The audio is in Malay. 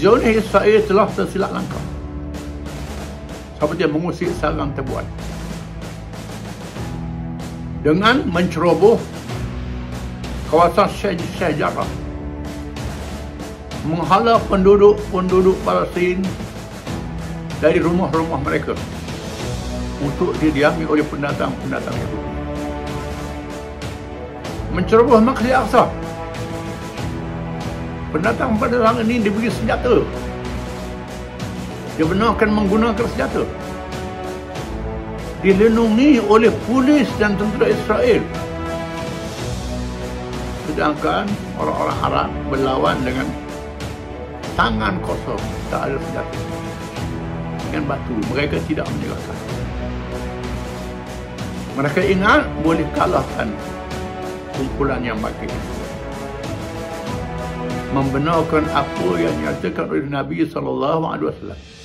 Zionis Israel telah tersilap langkah seperti mengusik sarang terbuat dengan menceroboh kawasan sejarah menghala penduduk-penduduk Palestin dari rumah-rumah mereka untuk didiami oleh pendatang-pendatang Yahudi. Menceroboh Masjid Aqsa. Pendatang-pendatang ini diberi senjata. Dia benarkan menggunakan senjata. Dilindungi oleh polis dan tentera Israel. Sedangkan orang-orang Arab berlawan dengan tangan kosong, tak ada senjata. Dengan batu, mereka tidak menyerahkan. Mereka ingat boleh kalahkan kumpulan yang bagi. Membenarkan apa yang dinyatakan oleh Nabi sallallahu alaihi wasallam.